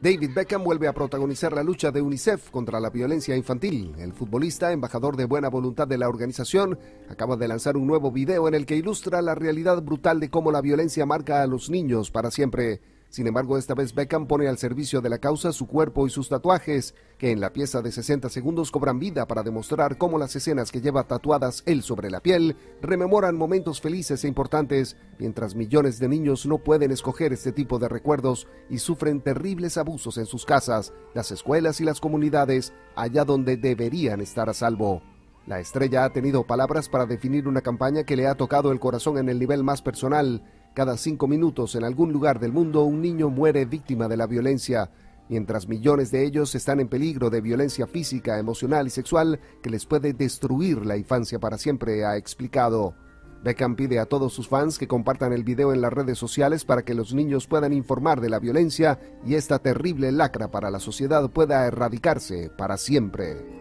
David Beckham vuelve a protagonizar la lucha de UNICEF contra la violencia infantil. El futbolista, embajador de buena voluntad de la organización, acaba de lanzar un nuevo video en el que ilustra la realidad brutal de cómo la violencia marca a los niños para siempre. Sin embargo, esta vez Beckham pone al servicio de la causa su cuerpo y sus tatuajes, que en la pieza de 60 segundos cobran vida para demostrar cómo las escenas que lleva tatuadas él sobre la piel rememoran momentos felices e importantes, mientras millones de niños no pueden escoger este tipo de recuerdos y sufren terribles abusos en sus casas, las escuelas y las comunidades, allá donde deberían estar a salvo. La estrella ha tenido palabras para definir una campaña que le ha tocado el corazón en el nivel más personal, cada cinco minutos en algún lugar del mundo un niño muere víctima de la violencia, mientras millones de ellos están en peligro de violencia física, emocional y sexual que les puede destruir la infancia para siempre, ha explicado. Beckham pide a todos sus fans que compartan el video en las redes sociales para que los niños puedan informar de la violencia y esta terrible lacra para la sociedad pueda erradicarse para siempre.